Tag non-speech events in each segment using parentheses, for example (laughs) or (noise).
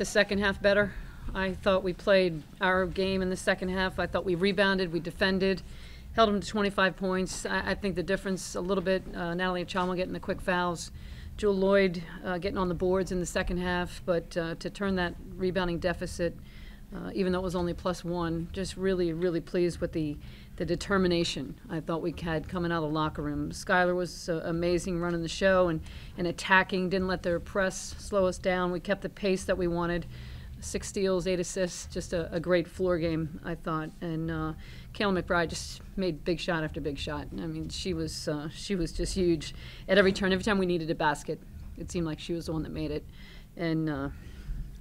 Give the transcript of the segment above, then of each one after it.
the second half better. I thought we played our game in the second half. I thought we rebounded, we defended, held them to 25 points. I, I think the difference a little bit, uh, Natalie Achonwa getting the quick fouls, Jewell Loyd uh, getting on the boards in the second half, but uh, to turn that rebounding deficit, uh, even though it was only plus one, just really, really pleased with the, the determination I thought we had coming out of the locker room. Skylar was uh, amazing running the show and, and attacking, didn't let their press slow us down. We kept the pace that we wanted. Six steals, eight assists, just a, a great floor game, I thought. And uh, Kayla McBride just made big shot after big shot. I mean, she was uh, she was just huge at every turn. Every time we needed a basket, it seemed like she was the one that made it. And uh,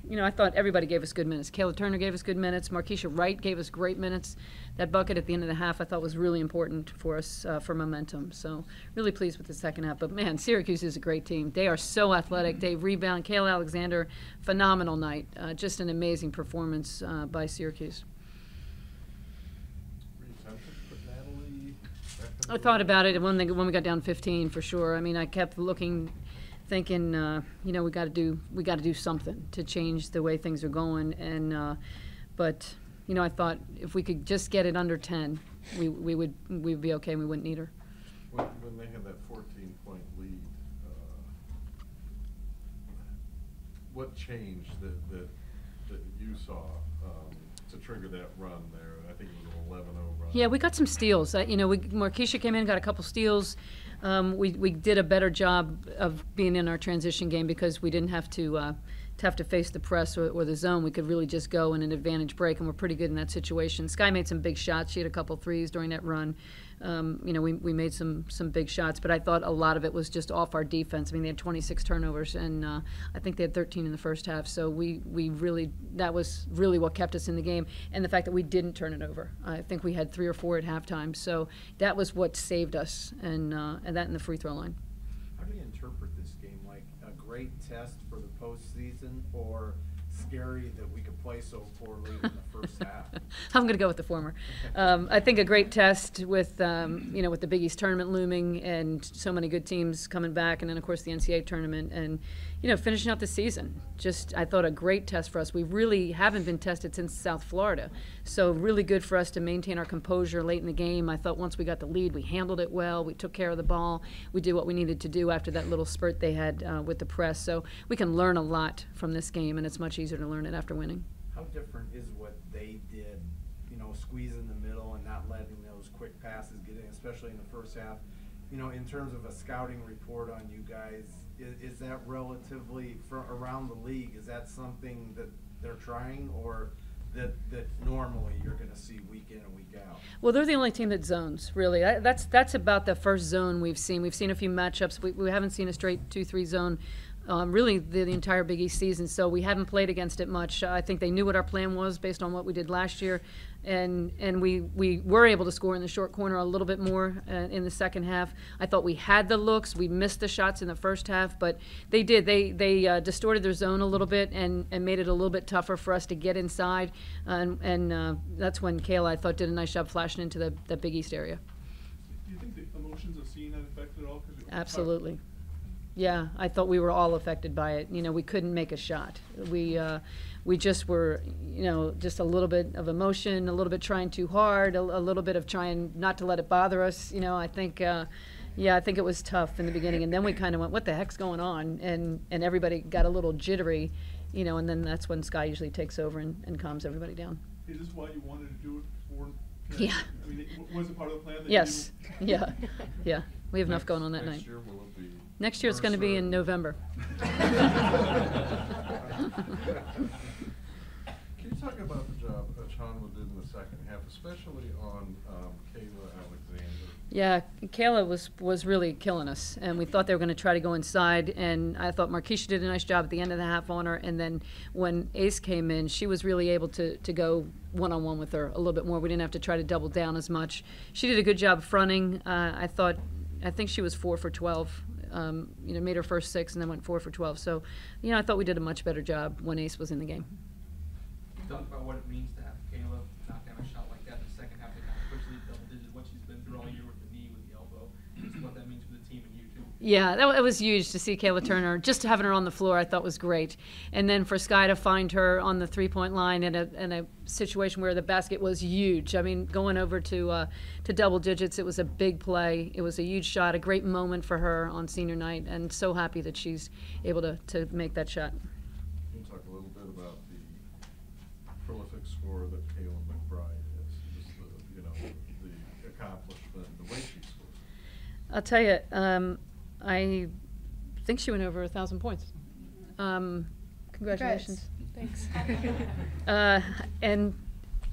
you know, I thought everybody gave us good minutes. Kaila Turner gave us good minutes. Markisha Wright gave us great minutes. That bucket at the end of the half, I thought was really important for us uh, for momentum. So really pleased with the second half. But man, Syracuse is a great team. They are so athletic. They rebound. Kayla Alexander, phenomenal night. Uh, just an amazing performance uh, by Syracuse. I thought about it when, they, when we got down 15 for sure. I mean, I kept looking, thinking, uh, you know, we got to do we got to do something to change the way things are going. And uh, but you know, I thought if we could just get it under 10, we we would we would be okay. and We wouldn't need her. When, when they had that fourteen point lead, uh, what changed that, that, that you saw, um, to trigger that run there? I think it was an eleven oh run. Yeah, we got some steals. Uh, you know, we, Markisha came in, got a couple steals. Um, we, we did a better job of being in our transition game because we didn't have to, uh, to have to face the press or, or the zone. We could really just go in an advantage break, and we're pretty good in that situation. Sky made some big shots. She had a couple threes during that run. Um, you know, we, we made some some big shots, but I thought a lot of it was just off our defense. I mean, they had 26 turnovers, and uh, I think they had 13 in the first half. So we, we really that was really what kept us in the game, and the fact that we didn't turn it over. I think we had three or four at halftime, so that was what saved us, and uh, and that in the free throw line. How do you interpret this game? Like a great test for the postseason, or scary that we could play so poorly in the first half? (laughs) I'm going to go with the former. Um, I think a great test with um, you know with the Big East tournament looming and so many good teams coming back, and then of course the NCAA tournament and you know finishing out the season. Just I thought a great test for us. We really haven't been tested since South Florida, so really good for us to maintain our composure late in the game. I thought once we got the lead, we handled it well. We took care of the ball. We did what we needed to do after that little spurt they had uh, with the press. So we can learn a lot from this game, and it's much easier to learn it after winning. How different is they did, you know, squeezing the middle and not letting those quick passes get in, especially in the first half? You know, in terms of a scouting report on you guys, is, is that relatively, for, around the league, is that something that they're trying, or that, that normally you're gonna see week in and week out? Well, they're the only team that zones, really. That- That's, that's about the first zone we've seen. We've seen a few matchups. We, we haven't seen a straight two-three zone, um, really, the, the entire Big East season. So we haven't played against it much. I think they knew what our plan was based on what we did last year. And, and we, we were able to score in the short corner a little bit more uh, in the second half. I thought we had the looks. We missed the shots in the first half, but they did. They, they uh, distorted their zone a little bit and, and made it a little bit tougher for us to get inside. and and uh, that's when Kayla, I thought, did a nice job flashing into the, the Big East area. Do you think the emotions of seeing that affected at all? Absolutely. Yeah, I thought we were all affected by it. You know, we couldn't make a shot. We, uh, we just were, you know, just a little bit of emotion, a little bit trying too hard, a, a little bit of trying not to let it bother us. You know, I think, uh, yeah, I think it was tough in the beginning, and then we kind of went, "What the heck's going on?" And and everybody got a little jittery, you know, and then that's when Sky usually takes over and, and calms everybody down. Is this why you wanted to do it before? Yeah. I mean, was it part of the plan that you? Yes, (laughs) yeah, yeah. We have enough going on that night. Next year, will it be? Next year it's going to be in November. (laughs) Can you talk about the job uh, Achonwa did in the second half, especially on um, Kayla Alexander? Yeah, Kayla was, was really killing us, and we thought they were going to try to go inside, and I thought Markisha did a nice job at the end of the half on her, and then when Ace came in, she was really able to, to go one-on-one with her a little bit more. We didn't have to try to double down as much. She did a good job fronting. Uh, I thought, I think she was four for 12. Um, you know, made her first six and then went four for 12. So, you know, I thought we did a much better job when Ace was in the game. Talk about what it means to have Kayla knock down a shot like that in the second half to kind of push the double digits, what she's been through all year with the knee, with the elbow, just what that means for the team and you Yeah, that, was huge to see Kaila Turner. Just having her on the floor, I thought was great. And then for Sky to find her on the three-point line in a, in a situation where the basket was huge. I mean, going over to uh, to double digits, it was a big play. It was a huge shot, a great moment for her on senior night, and so happy that she's able to, to make that shot. Can you talk a little bit about the prolific scorer that Kayla McBride is? Just the, you know, the accomplishment, the way she scores. I'll tell you, um, I think she went over a thousand points. Um, congratulations. Thanks. Uh, and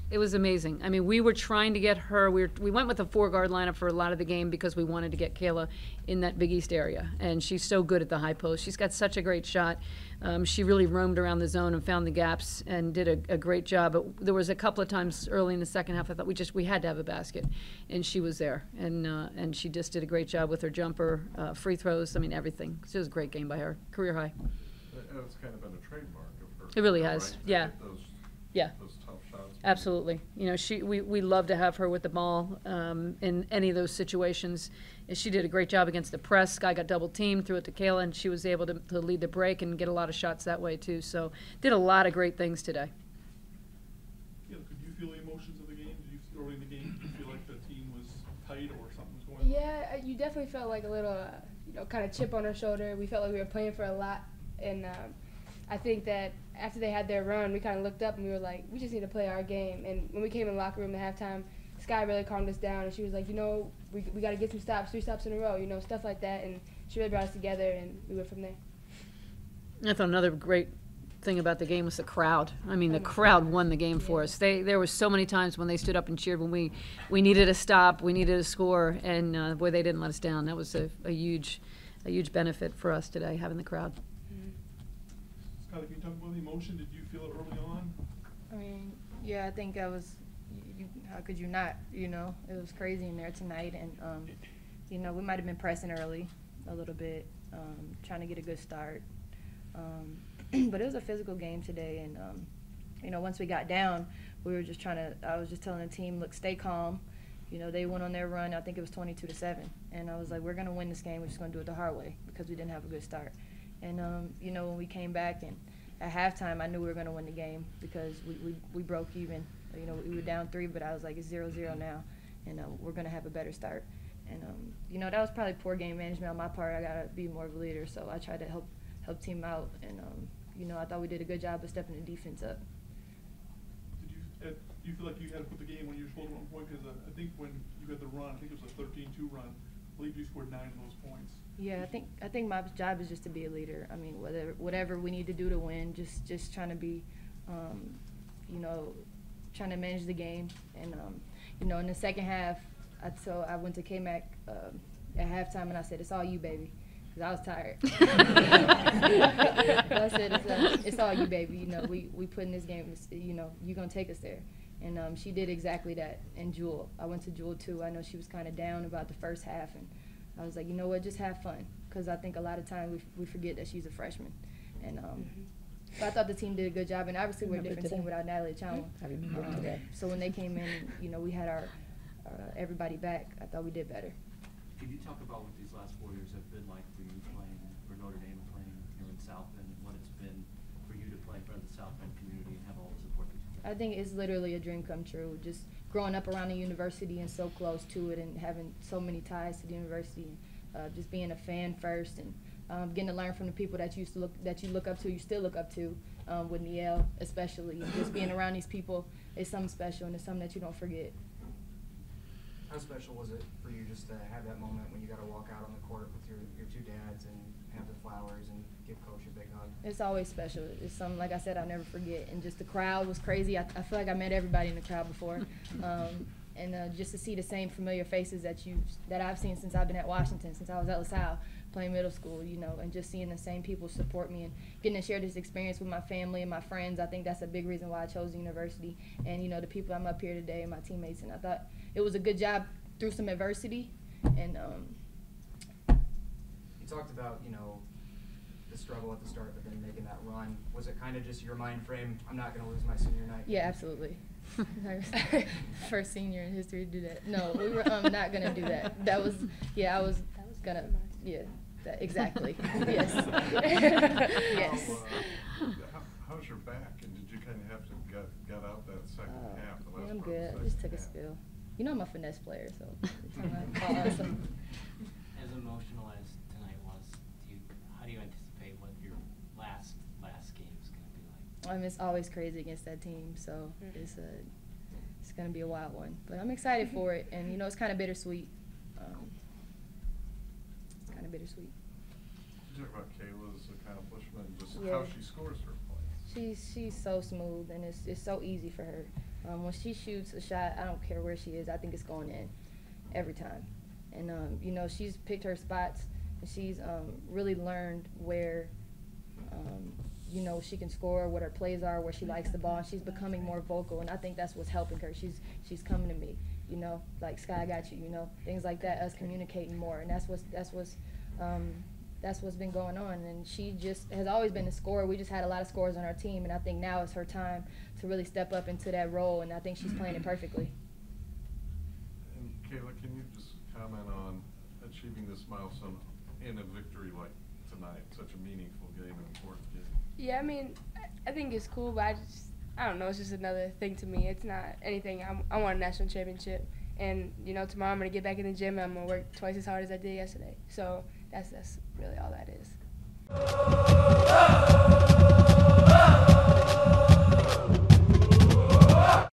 it was amazing. I mean, we were trying to get her. We were, we went with a four guard lineup for a lot of the game because we wanted to get Kayla in that Big East area, and she's so good at the high post. She's got such a great shot. Um, she really roamed around the zone and found the gaps and did a, a great job. But there was a couple of times early in the second half I thought we just we had to have a basket, and she was there, and uh, and she just did a great job with her jumper, uh, free throws. I mean, everything. It was a great game by her, career high. It's kind of been a trademark of her. It really has, To yeah. Those, Yeah. those. Absolutely. You know, she, we, we love to have her with the ball um, in any of those situations. She did a great job against the press. Sky got double teamed, threw it to Kayla, and she was able to, to lead the break and get a lot of shots that way, too. So, did a lot of great things today. Yeah, could you feel the emotions of the game? Did you, early in the game, did you feel like the team was tight or something was going on? Yeah, uh, you definitely felt like a little, uh, you know, kind of chip on our shoulder. We felt like we were playing for a lot, and um, I think that after they had their run, we kind of looked up and we were like, we just need to play our game. And when we came in the locker room at halftime, Sky really calmed us down, and she was like, you know, we, we got to get some stops, three stops in a row, you know, stuff like that. And she really brought us together, and we went from there. I thought another great thing about the game was the crowd. I mean, the crowd won the game for us. They there were so many times when they stood up and cheered when we we needed a stop, we needed a score, and uh, boy, they didn't let us down. That was a, a huge a huge benefit for us today having the crowd. Skylar, can you talk about the emotion? Did you feel it early on? I mean, yeah, I think I was. You, how could you not? You know, it was crazy in there tonight, and um, you know, we might have been pressing early a little bit, um, trying to get a good start. Um, (clears throat) but it was a physical game today, and um, you know, once we got down, we were just trying to. I was just telling the team, look, stay calm. You know, they went on their run. I think it was 22 to seven, and I was like, we're gonna win this game. We're just gonna do it the hard way because we didn't have a good start. And um, you know, when we came back and at halftime, I knew we were going to win the game because we, we, we broke even. You know, we were down three, but I was like, it's zero zero now, and uh, we're going to have a better start. And um, you know, that was probably poor game management on my part. I got to be more of a leader, so I tried to help help team out. And um, you know, I thought we did a good job of stepping the defense up. Did you, uh, do you feel like you had to put the game when you were at one point? Because uh, I think when you had the run, I think it was a 13-2 run, believe you scored nine of those points. Yeah, I think I think my job is just to be a leader. I mean, whether whatever we need to do to win, just just trying to be, um, you know, trying to manage the game. And um, you know, in the second half, I so I went to K Mac um, at halftime and I said, "It's all you, baby," because I was tired. (laughs) (laughs) But I said, it's, uh, "It's all you, baby." You know, we we put in this game. You know, you're gonna take us there. And um, she did exactly that. And Jewell, I went to Jewell too. I know she was kind of down about the first half, and I was like, you know what, just have fun, because I think a lot of times we, we forget that she's a freshman, and um, but I thought the team did a good job, and obviously we're a Remember different team without Natalie Achonwa. I remember Um, today. So when they came in, you know, we had our uh, everybody back. I thought we did better. Could you talk about what these last four years have been like for you playing, for Notre Dame playing here in South Bend, and what it's been for you to play in front of the South Bend community and have all the support that you've I think it's literally a dream come true. Just growing up around the university and so close to it, and having so many ties to the university, and uh, just being a fan first, and um, getting to learn from the people that you used to look that you look up to, you still look up to, um, with Niele especially. Just being around these people is something special, and it's something that you don't forget. How special was it for you just to have that moment when you got to walk out on the court with your, your two dads and have the flowers and give coach a big hug? It's always special. It's something like I said I'll never forget. And just the crowd was crazy. I, I feel like I met everybody in the crowd before, (laughs) um, and uh, just to see the same familiar faces that you that I've seen since I've been at Washington, since I was at LaSalle playing middle school, you know, and just seeing the same people support me and getting to share this experience with my family and my friends. I think that's a big reason why I chose the university. And you know, the people I'm up here today and my teammates. And I thought it was a good job through some adversity, and um, You talked about, you know, the struggle at the start, but then making that run. Was it kind of just your mind frame, I'm not going to lose my senior night? Yeah, absolutely. (laughs) First senior in history to do that. No, we were um, not gonna do that. That was, yeah, I was That was gonna, yeah. That, exactly. (laughs) yes. (laughs) yes. How, uh, how- How's your back, and did you kind of have to gut, gut out that second Uh, half, the yeah, last I'm part of the good. I just took second a spill. You know I'm a finesse player, so. anytime I call out some- As emotional as tonight was, do you, how do you anticipate what your last, last game's gonna be? I mean, it's always crazy against that team, so Mhm. it's a, it's gonna be a wild one. But I'm excited for it, and you know, it's kind of bittersweet. Um, kind of bittersweet. Did you talk about Kayla's accomplishment, just Yeah. how she scores her points? She's she's so smooth, and it's it's so easy for her. Um, when she shoots a shot, I don't care where she is. I think it's going in every time. And um, you know, she's picked her spots, and she's um, really learned where. You know she can score, what her plays are, where she likes the ball, and she's becoming more vocal, and I think that's what's helping her. She's she's coming to me, you know, like Sky I got you, you know, things like that. Us communicating more, and that's what's that's what's um, that's what's been going on. And she just has always been a scorer. We just had a lot of scorers on our team, and I think now is her time to really step up into that role, and I think she's playing it perfectly. And Kayla, can you just comment on achieving this milestone in a victory like tonight, such a meaningful game, an important game? Yeah, I mean, I- think it's cool, but I just, I don't know, it's just another thing to me. It's not anything. I'm, I want a national championship. And, you know, tomorrow I'm going to get back in the gym and I'm going to work twice as hard as I did yesterday. So that's, that's really all that is.